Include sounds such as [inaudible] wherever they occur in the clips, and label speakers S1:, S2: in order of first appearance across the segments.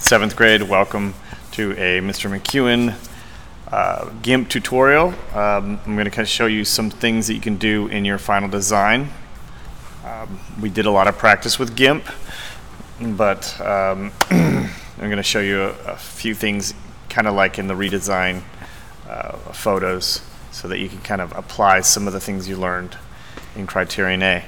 S1: Seventh grade, welcome to a Mr. McEwen uh, GIMP tutorial. Um, I'm going to kind of show you some things that you can do in your final design. Um, we did a lot of practice with GIMP, but um, [clears throat] I'm going to show you a, a few things kind of like in the redesign uh, photos so that you can kind of apply some of the things you learned in Criterion A.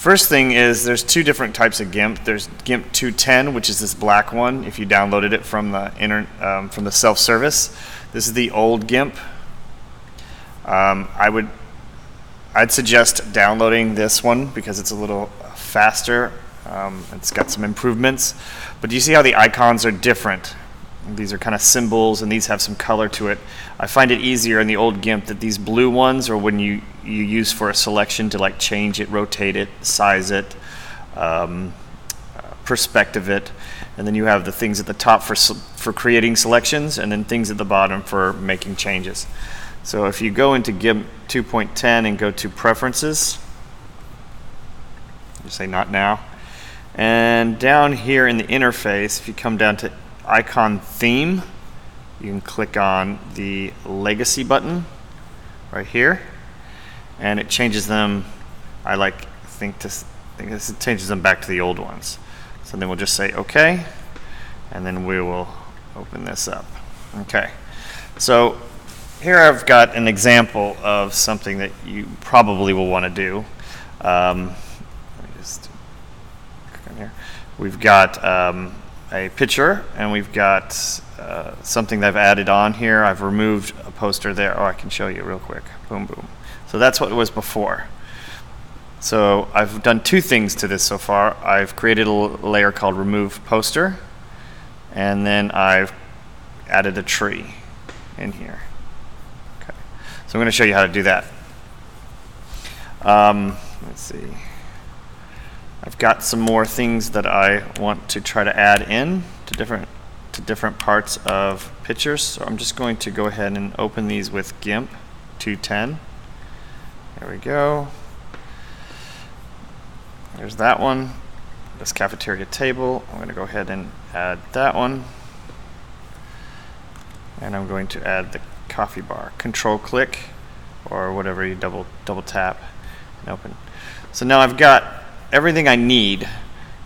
S1: First thing is there's two different types of GIMP. There's GIMP 210, which is this black one. If you downloaded it from the inter, um, from the self-service, this is the old GIMP. Um, I would, I'd suggest downloading this one because it's a little faster. Um, it's got some improvements, but do you see how the icons are different? These are kind of symbols, and these have some color to it. I find it easier in the old GIMP that these blue ones are when you, you use for a selection to like change it, rotate it, size it, um, perspective it, and then you have the things at the top for, for creating selections, and then things at the bottom for making changes. So if you go into GIMP 2.10 and go to Preferences, you say Not Now, and down here in the interface, if you come down to icon theme, you can click on the legacy button right here, and it changes them. I like think to think this changes them back to the old ones. So then we'll just say OK, and then we will open this up. Okay, so here I've got an example of something that you probably will want to do. Um, let me just click on here. We've got um, a picture and we've got uh, something that I've added on here. I've removed a poster there. Oh, I can show you real quick. Boom, boom. So that's what it was before. So I've done two things to this so far. I've created a layer called remove poster and then I've added a tree in here. Okay. So I'm going to show you how to do that. Um, let's see. I've got some more things that I want to try to add in to different to different parts of pictures. So I'm just going to go ahead and open these with GIMP 210. There we go. There's that one. This cafeteria table. I'm going to go ahead and add that one. And I'm going to add the coffee bar. Control click or whatever you double double tap and open. So now I've got everything I need.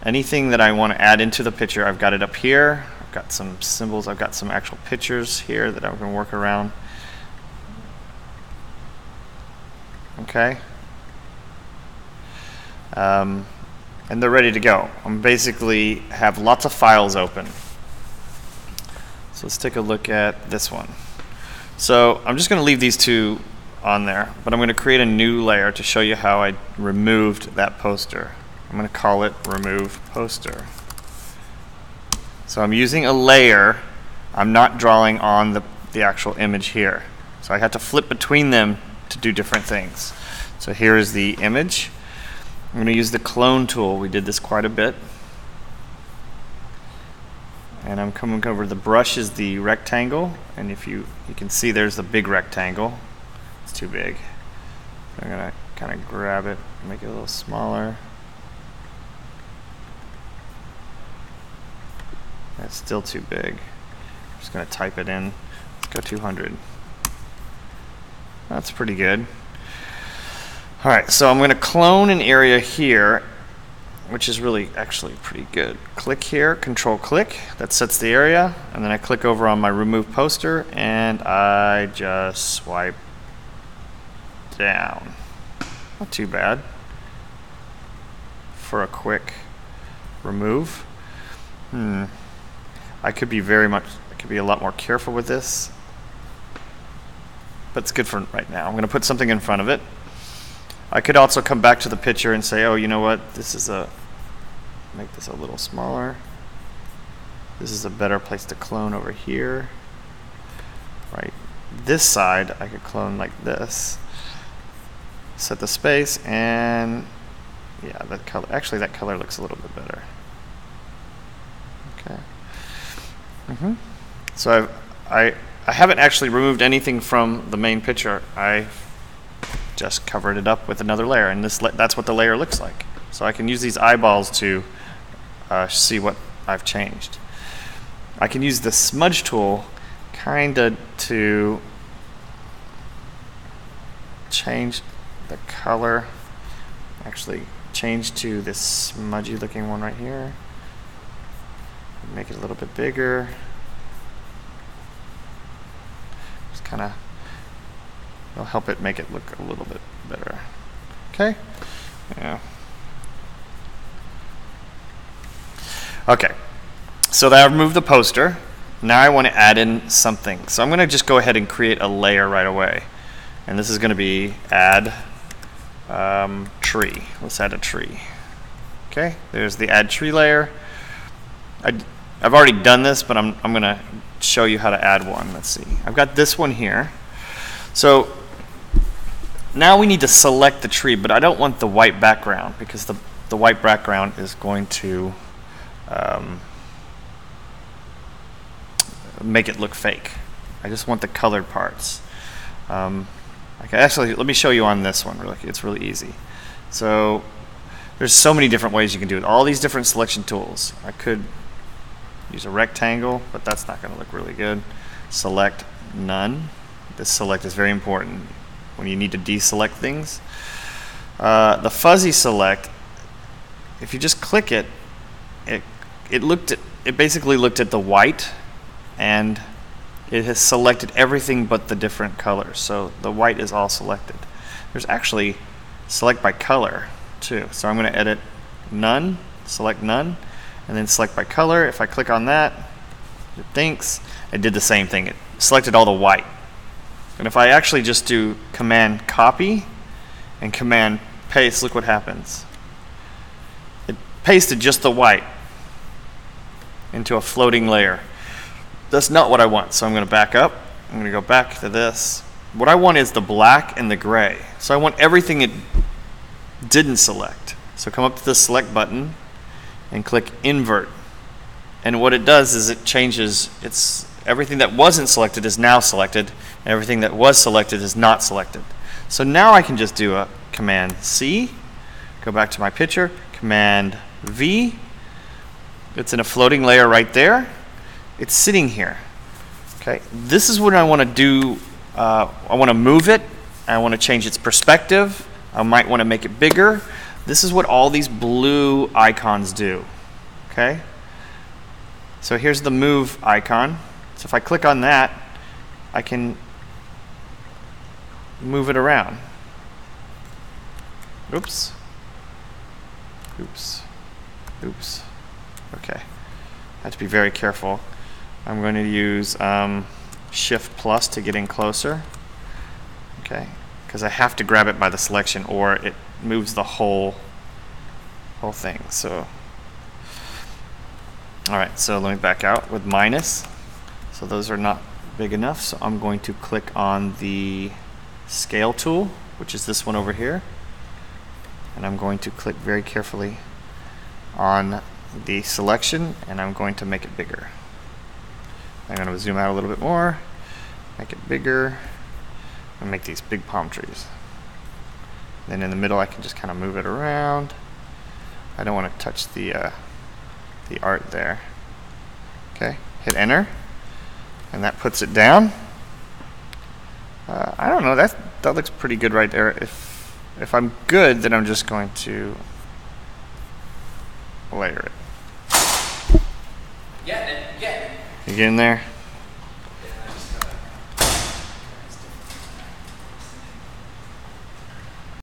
S1: Anything that I want to add into the picture, I've got it up here. I've got some symbols. I've got some actual pictures here that I can work around. Okay. Um, and they're ready to go. I'm basically have lots of files open. So let's take a look at this one. So I'm just going to leave these two on there, but I'm going to create a new layer to show you how I removed that poster. I'm going to call it remove poster. So I'm using a layer. I'm not drawing on the, the actual image here. So I had to flip between them to do different things. So here is the image. I'm going to use the clone tool. We did this quite a bit. And I'm coming over the brush is the rectangle. And if you, you can see there's the big rectangle It's too big. I'm going to kind of grab it, make it a little smaller. That's still too big. I'm just going to type it in. Let's go 200. That's pretty good. All right, so I'm going to clone an area here, which is really actually pretty good. Click here, control click, that sets the area, and then I click over on my remove poster, and I just swipe down. Not too bad for a quick remove. Hmm. I could be very much, I could be a lot more careful with this. But it's good for right now. I'm going to put something in front of it. I could also come back to the picture and say, oh, you know what? This is a, make this a little smaller. This is a better place to clone over here. Right. This side, I could clone like this set the space and yeah that color actually that color looks a little bit better okay mm -hmm. so I've, I I haven't actually removed anything from the main picture I just covered it up with another layer and this that's what the layer looks like so I can use these eyeballs to uh, see what I've changed I can use the smudge tool kind of to change the color. Actually, change to this smudgy looking one right here. Make it a little bit bigger. Just kind of, it'll help it make it look a little bit better. Okay? Yeah. Okay. So that I've removed the poster. Now I want to add in something. So I'm going to just go ahead and create a layer right away. And this is going to be add um, tree. Let's add a tree. Okay, there's the add tree layer. I, have already done this, but I'm, I'm going to show you how to add one. Let's see. I've got this one here. So now we need to select the tree, but I don't want the white background because the, the white background is going to um, make it look fake. I just want the colored parts. Um, okay, actually, let me show you on this one. Really, it's really easy. So there's so many different ways you can do it. All these different selection tools. I could use a rectangle, but that's not going to look really good. Select none. This select is very important when you need to deselect things. Uh, the fuzzy select, if you just click it, it it looked at it basically looked at the white and it has selected everything but the different colors. So the white is all selected. There's actually select by color too. So I'm going to edit none, select none, and then select by color. If I click on that, it thinks it did the same thing. It selected all the white. And if I actually just do command copy and command paste, look what happens. It pasted just the white into a floating layer. That's not what I want, so I'm going to back up. I'm going to go back to this. What I want is the black and the gray. So I want everything it didn't select. So come up to the select button and click invert. And what it does is it changes it's everything that wasn't selected is now selected, and everything that was selected is not selected. So now I can just do a command C, go back to my picture, command V, it's in a floating layer right there. It's sitting here. Okay, this is what I want to do. Uh, I want to move it. I want to change its perspective. I might want to make it bigger. This is what all these blue icons do. Okay, so here's the move icon. So if I click on that, I can move it around. Oops. Oops. Oops. Okay. I have to be very careful. I'm going to use um, Shift plus to get in closer. Okay. Because I have to grab it by the selection or it moves the whole whole thing. So Alright, so let me back out with minus. So those are not big enough, so I'm going to click on the scale tool, which is this one over here. And I'm going to click very carefully on the selection and I'm going to make it bigger. I'm going to zoom out a little bit more, make it bigger, and make these big palm trees. Then in the middle I can just kind of move it around. I don't want to touch the, uh, the art there. Okay, hit enter, and that puts it down. Uh, I don't know, that, that looks pretty good right there. If, if I'm good, then I'm just going to layer it.
S2: Yeah, yeah.
S1: You get in there?